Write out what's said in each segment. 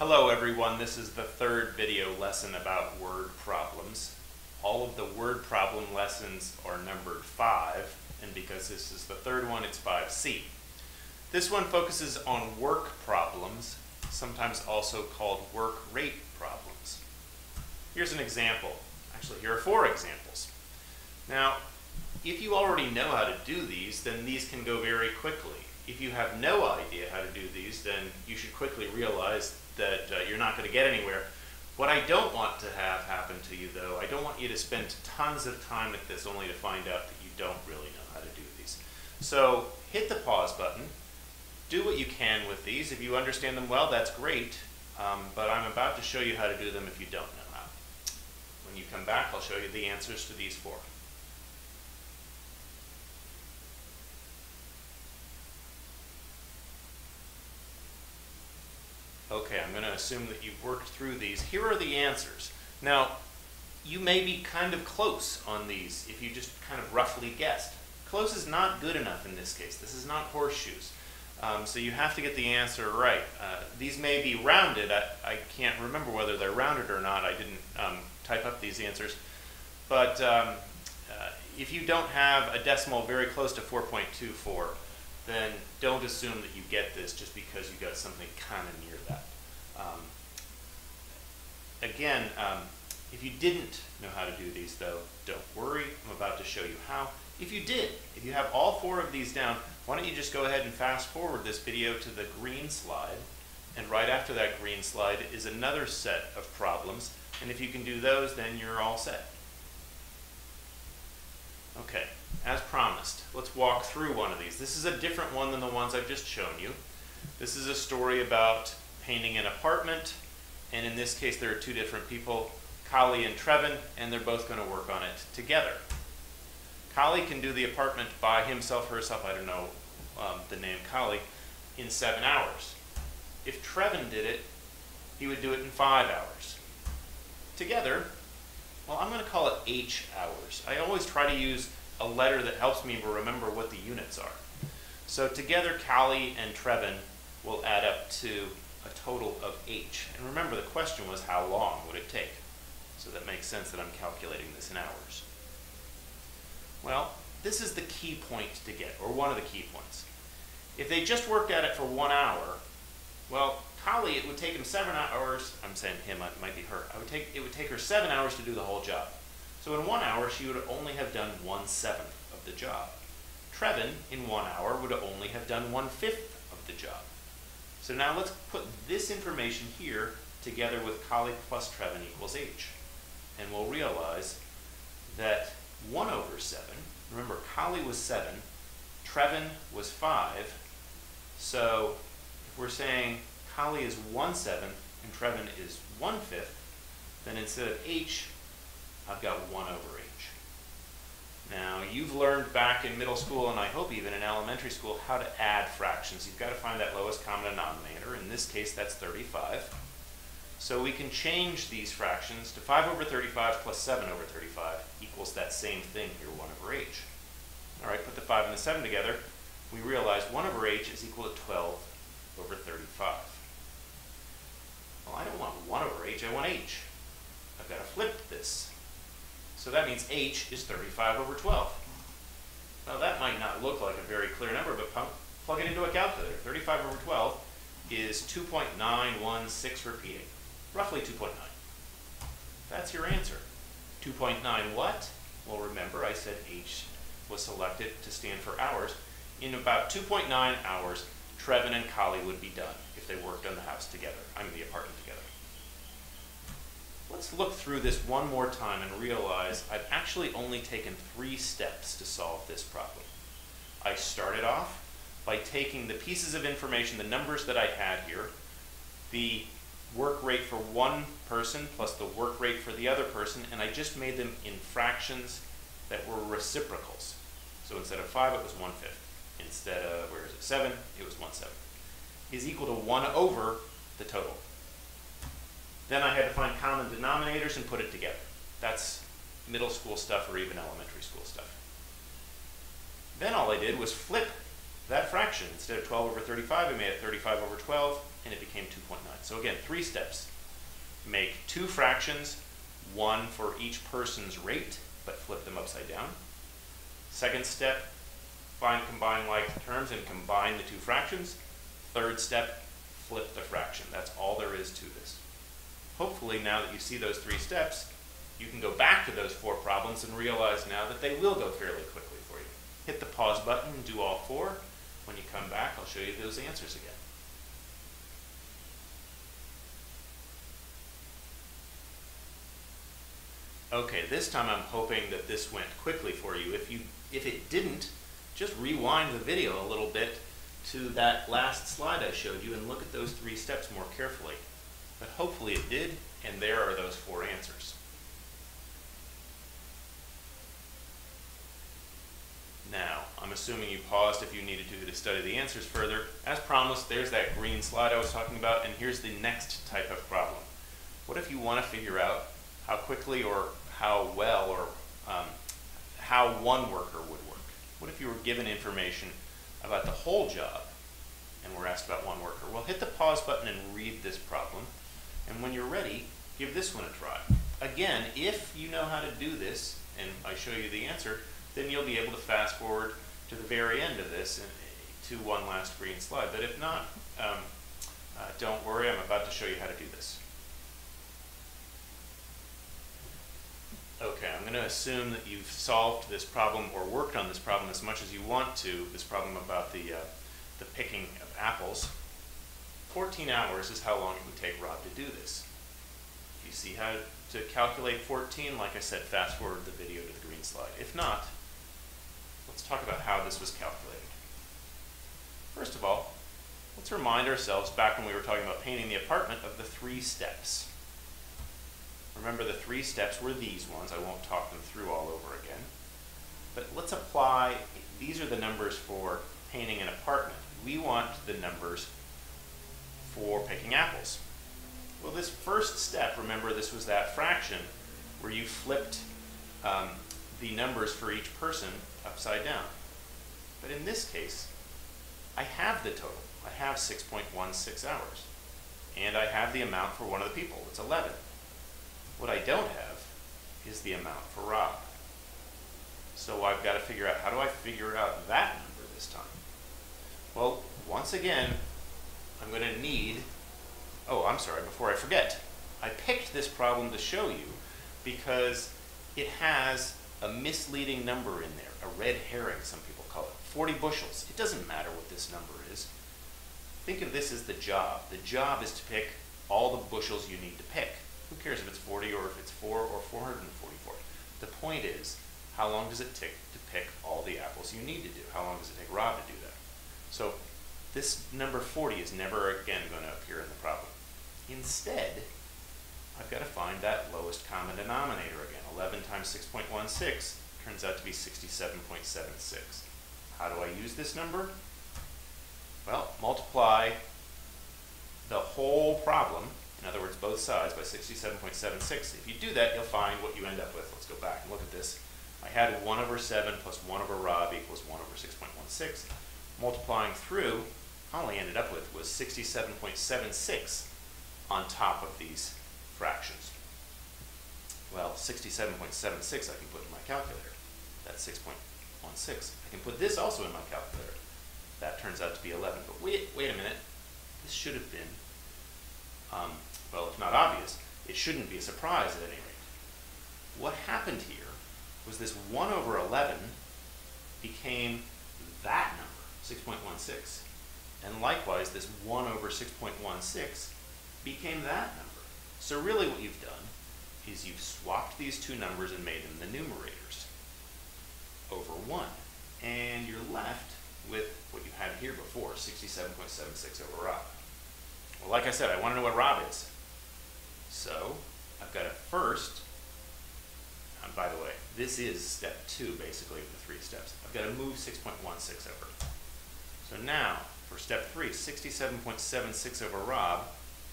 Hello everyone, this is the third video lesson about word problems. All of the word problem lessons are numbered 5, and because this is the third one, it's 5C. This one focuses on work problems, sometimes also called work rate problems. Here's an example. Actually, here are four examples. Now, if you already know how to do these, then these can go very quickly. If you have no idea how to do these, then you should quickly realize that uh, you're not going to get anywhere. What I don't want to have happen to you, though, I don't want you to spend tons of time at this only to find out that you don't really know how to do these. So hit the pause button, do what you can with these. If you understand them well, that's great, um, but I'm about to show you how to do them if you don't know how. When you come back, I'll show you the answers to these four. Okay, I'm going to assume that you've worked through these. Here are the answers. Now, you may be kind of close on these if you just kind of roughly guessed. Close is not good enough in this case. This is not horseshoes. Um, so you have to get the answer right. Uh, these may be rounded. I, I, can't remember whether they're rounded or not. I didn't um, type up these answers. But um, uh, if you don't have a decimal very close to 4.24, then don't assume that you get this just because you got something kind of near. Um, again, um, if you didn't know how to do these though, don't worry. I'm about to show you how. If you did, if you have all four of these down, why don't you just go ahead and fast forward this video to the green slide. And right after that green slide is another set of problems. And if you can do those, then you're all set. Okay, as promised, let's walk through one of these. This is a different one than the ones I've just shown you. This is a story about painting an apartment, and in this case there are two different people, Kali and Trevin, and they're both going to work on it together. Kali can do the apartment by himself, herself, I don't know um, the name Kali, in seven hours. If Trevin did it, he would do it in five hours. Together, well, I'm going to call it H hours. I always try to use a letter that helps me remember what the units are. So together, Kali and Trevin will add up to a total of H. And remember, the question was how long would it take? So that makes sense that I'm calculating this in hours. Well, this is the key point to get, or one of the key points. If they just worked at it for one hour, well, Kali, it would take him seven hours. I'm saying him, it might be her. I would take, it would take her seven hours to do the whole job. So in one hour, she would only have done one seventh of the job. Trevin, in one hour, would only have done one fifth of the job. So now let's put this information here together with Kali plus Trevin equals H. And we'll realize that 1 over 7, remember Kali was 7, Trevin was 5, so if we're saying Kali is 1 seventh and Trevin is 1 fifth, then instead of H, I've got 1 over H. Now, you've learned back in middle school, and I hope even in elementary school, how to add fractions. You've got to find that lowest common denominator. In this case, that's 35. So we can change these fractions to 5 over 35 plus 7 over 35 equals that same thing here, 1 over h. All right, put the 5 and the 7 together. We realize 1 over h is equal to 12 over 35. Well, I don't want 1 over h, I want h. I've got to flip this. So that means h is 35 over 12. Now that might not look like a very clear number, but plug it into a calculator. 35 over 12 is 2.916 repeating, roughly 2.9. That's your answer. 2.9 what? Well, remember I said h was selected to stand for hours. In about 2.9 hours, Trevin and Kali would be done if they worked on the house together, I mean the apartment together. Let's look through this one more time and realize I've actually only taken three steps to solve this problem. I started off by taking the pieces of information, the numbers that I had here, the work rate for one person plus the work rate for the other person, and I just made them in fractions that were reciprocals. So instead of 5, it was 1 fifth. Instead of, where is it, 7, it was 1 seventh. Is equal to 1 over the total. Then I had to find common denominators and put it together. That's middle school stuff or even elementary school stuff. Then all I did was flip that fraction. Instead of 12 over 35, I made it 35 over 12, and it became 2.9. So again, three steps. Make two fractions, one for each person's rate, but flip them upside down. Second step, find combined like terms and combine the two fractions. Third step, flip the fraction. That's all there is to this. Hopefully, now that you see those three steps, you can go back to those four problems and realize now that they will go fairly quickly for you. Hit the pause button do all four. When you come back, I'll show you those answers again. Okay, this time I'm hoping that this went quickly for you. If you if it didn't, just rewind the video a little bit to that last slide I showed you and look at those three steps more carefully. Hopefully it did, and there are those four answers. Now, I'm assuming you paused if you needed to to study the answers further. As promised, there's that green slide I was talking about, and here's the next type of problem. What if you want to figure out how quickly or how well or um, how one worker would work? What if you were given information about the whole job and were asked about one worker? Well, hit the pause button and read this problem. And when you're ready, give this one a try. Again, if you know how to do this, and I show you the answer, then you'll be able to fast forward to the very end of this and to one last green slide. But if not, um, uh, don't worry, I'm about to show you how to do this. Okay, I'm going to assume that you've solved this problem or worked on this problem as much as you want to, this problem about the, uh, the picking of apples. 14 hours is how long it would take Rob to do this. You see how to calculate 14, like I said, fast forward the video to the green slide. If not, let's talk about how this was calculated. First of all, let's remind ourselves back when we were talking about painting the apartment of the three steps. Remember the three steps were these ones. I won't talk them through all over again. But let's apply, these are the numbers for painting an apartment. We want the numbers for picking apples. Well, this first step, remember this was that fraction where you flipped um, the numbers for each person upside down. But in this case, I have the total. I have 6.16 hours. And I have the amount for one of the people. It's 11. What I don't have is the amount for Rob. So I've got to figure out, how do I figure out that number this time? Well, once again, I'm going to need, oh, I'm sorry, before I forget, I picked this problem to show you because it has a misleading number in there, a red herring, some people call it, 40 bushels. It doesn't matter what this number is. Think of this as the job. The job is to pick all the bushels you need to pick. Who cares if it's 40 or if it's 4 or 444? The point is, how long does it take to pick all the apples you need to do? How long does it take Rob to do that? So this number 40 is never again going to appear in the problem. Instead, I've got to find that lowest common denominator again. 11 times 6.16 turns out to be 67.76. How do I use this number? Well, multiply the whole problem in other words, both sides by 67.76. If you do that, you'll find what you end up with. Let's go back and look at this. I had 1 over 7 plus 1 over Rob equals 1 over 6.16. Multiplying through, I ended up with was 67.76 on top of these fractions. Well, 67.76 I can put in my calculator. That's 6.16. I can put this also in my calculator. That turns out to be 11. But wait, wait a minute. This should have been um, well, if not obvious, it shouldn't be a surprise at any rate. What happened here was this 1 over 11 became that number, 6.16. And likewise, this 1 over 6.16 became that number. So really what you've done is you've swapped these two numbers and made them the numerators over 1. And you're left with what you had here before, 67.76 over Rob. Well, like I said, I want to know what Rob is. So I've got to first, and by the way, this is step two basically of the three steps. I've got to move 6.16 over. So now, for step three, 67.76 over Rob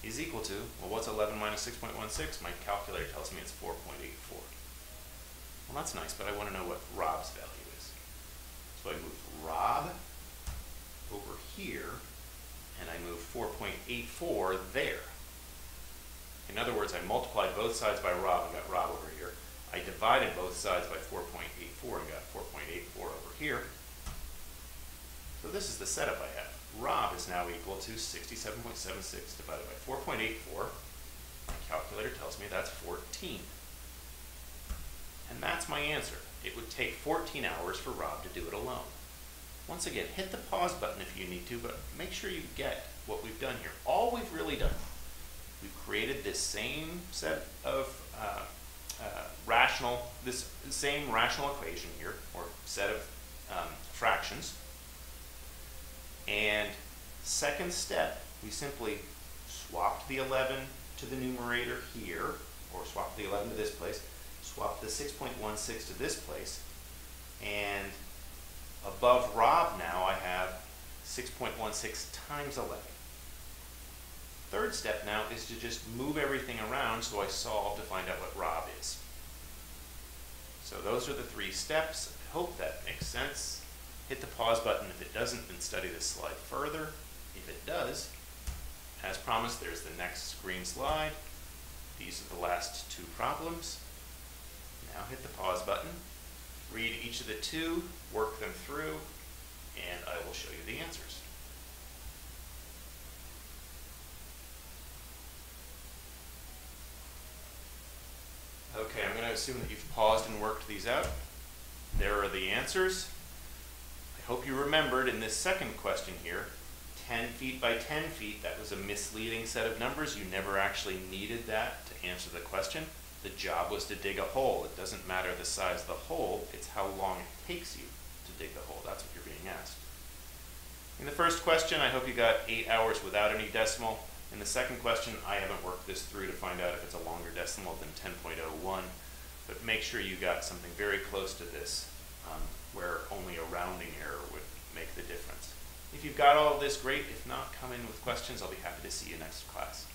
is equal to, well, what's 11 minus 6.16? My calculator tells me it's 4.84. Well, that's nice, but I want to know what Rob's value is. So I move Rob over here, and I move 4.84 there. In other words, I multiplied both sides by Rob and got Rob over here. I divided both sides by 4.84 and got 4.84 over here. So this is the setup I have. Rob is now equal to 67.76 divided by 4.84. My calculator tells me that's 14. And that's my answer. It would take 14 hours for Rob to do it alone. Once again, hit the pause button if you need to, but make sure you get what we've done here. All we've really done, we've created this same set of uh, uh, rational, this same rational equation here, or set of um, fractions. And second step, we simply swapped the 11 to the numerator here, or swapped the 11 to this place, swap the 6.16 to this place, and above Rob now I have 6.16 times 11. Third step now is to just move everything around so I solve to find out what Rob is. So those are the three steps. I hope that makes sense. Hit the pause button if it doesn't, then study this slide further. If it does, as promised, there's the next screen slide. These are the last two problems. Now hit the pause button, read each of the two, work them through, and I will show you the answers. Okay, I'm going to assume that you've paused and worked these out. There are the answers. I hope you remembered in this second question here, 10 feet by 10 feet, that was a misleading set of numbers. You never actually needed that to answer the question. The job was to dig a hole. It doesn't matter the size of the hole, it's how long it takes you to dig the hole. That's what you're being asked. In the first question, I hope you got 8 hours without any decimal. In the second question, I haven't worked this through to find out if it's a longer decimal than 10.01, but make sure you got something very close to this, um, where only a rounding error would make the difference. If you've got all of this, great. If not, come in with questions. I'll be happy to see you next class.